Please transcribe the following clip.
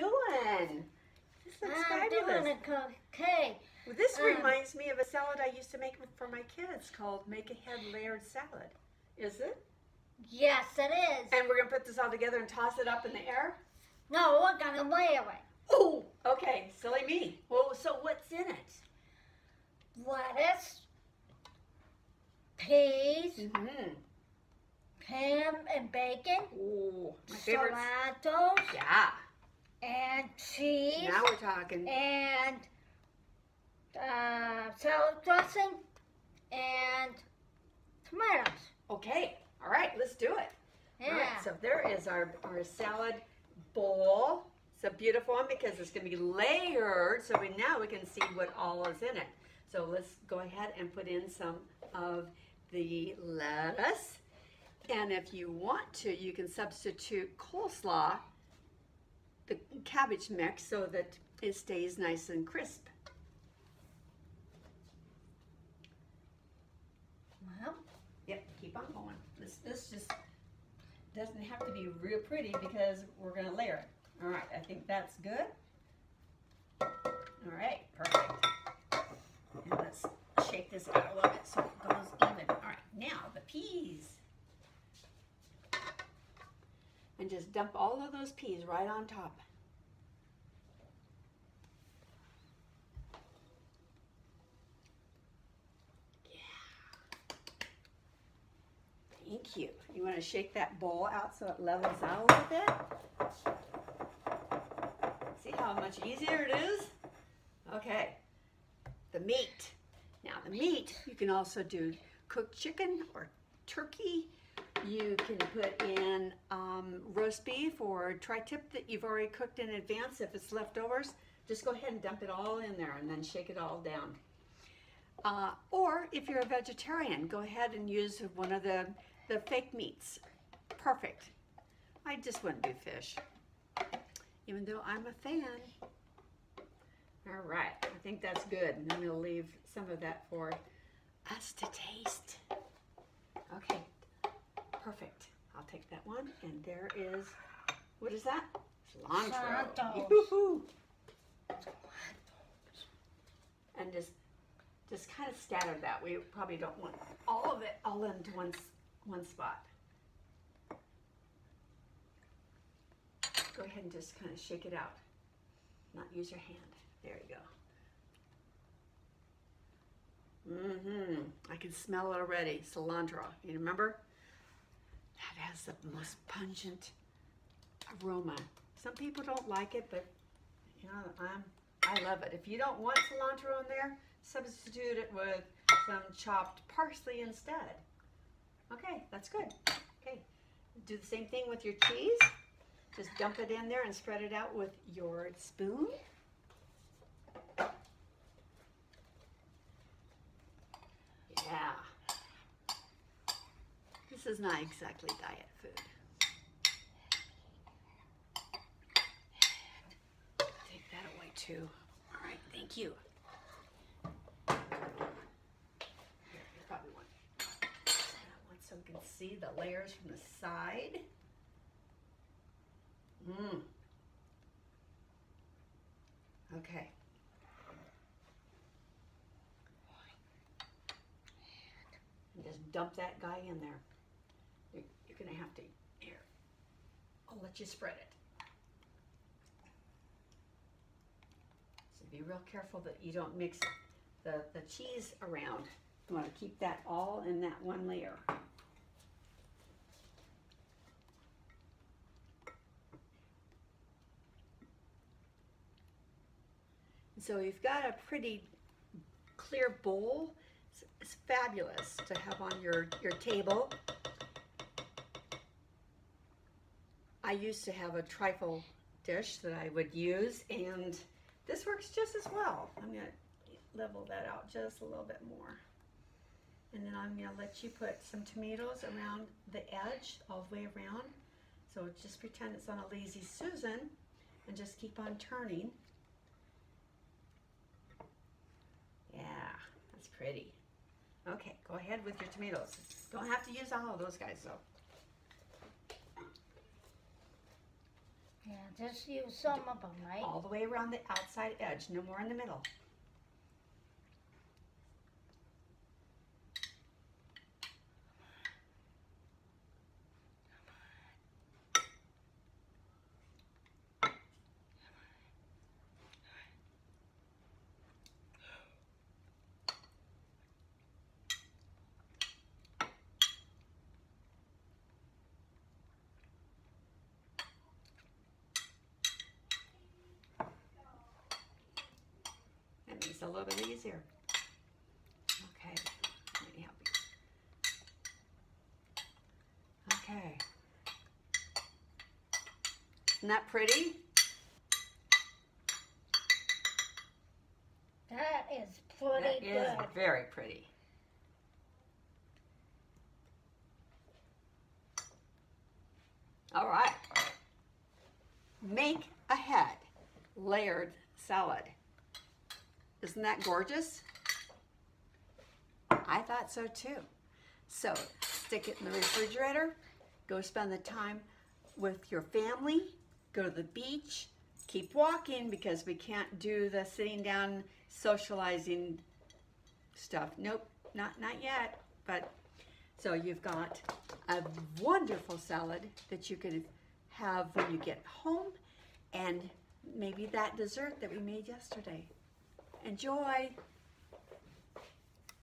doing? This looks I'm fabulous. doing a cookie. Well, this um, reminds me of a salad I used to make for my kids called Make Ahead Layered Salad. Is it? Yes, it is. And we're gonna put this all together and toss it up in the air. No, we're gonna layer it. Oh, okay, silly me. Well, so what's in it? Lettuce, peas, Mm-hmm. ham and bacon, Ooh, my favorite. tomatoes, Yeah. And cheese, Now we're talking. and uh, salad dressing, and tomatoes. Okay. All right, let's do it. Yeah. All right, so there is our, our salad bowl. It's a beautiful one because it's going to be layered. So we now we can see what all is in it. So let's go ahead and put in some of the lettuce. And if you want to, you can substitute coleslaw, the cabbage mix, so that it stays nice and crisp. well, Yep, keep on going. This, this just doesn't have to be real pretty because we're gonna layer it. All right, I think that's good. All right, perfect. And let's shake this out a little bit so it goes even. All right, now the peas. And just dump all of those peas right on top. Thank you. You want to shake that bowl out so it levels out a little bit? See how much easier it is? Okay. The meat. Now the meat, you can also do cooked chicken or turkey. You can put in um, roast beef or tri-tip that you've already cooked in advance. If it's leftovers, just go ahead and dump it all in there and then shake it all down. Uh, or if you're a vegetarian, go ahead and use one of the, the fake meats. Perfect. I just wouldn't do fish, even though I'm a fan. All right, I think that's good. And then we'll leave some of that for us to taste. Perfect. I'll take that one. And there is, what is that? Cilantro. Cilantro. And just just kind of scatter that. We probably don't want all of it all into one, one spot. Go ahead and just kind of shake it out. Not use your hand. There you go. Mm-hmm. I can smell it already. Cilantro. You remember? That has the most pungent aroma. Some people don't like it, but you know, I'm I love it. If you don't want cilantro in there, substitute it with some chopped parsley instead. Okay, that's good. Okay, do the same thing with your cheese. Just dump it in there and spread it out with your spoon. Yeah. This is not exactly diet food. Take that away too. All right, thank you. Here, you probably want so we can see the layers from the side. Mmm. Okay. And just dump that guy in there. Gonna have to, here, I'll let you spread it. So be real careful that you don't mix the, the cheese around. You wanna keep that all in that one layer. So you've got a pretty clear bowl. It's, it's fabulous to have on your, your table. I used to have a trifle dish that I would use and this works just as well. I'm gonna level that out just a little bit more. And then I'm gonna let you put some tomatoes around the edge, all the way around. So just pretend it's on a lazy Susan and just keep on turning. Yeah, that's pretty. Okay, go ahead with your tomatoes. Don't have to use all of those guys though. Yeah, just use some of them, right? all the way around the outside edge, no more in the middle. Little bit easier. Okay, let me help you. Okay. Isn't that pretty? That is pretty That is good. very pretty. All right. Make Ahead layered salad. Isn't that gorgeous? I thought so too. So stick it in the refrigerator. Go spend the time with your family. Go to the beach. Keep walking because we can't do the sitting down socializing stuff. Nope, not not yet. But so you've got a wonderful salad that you could have when you get home, and maybe that dessert that we made yesterday. Enjoy.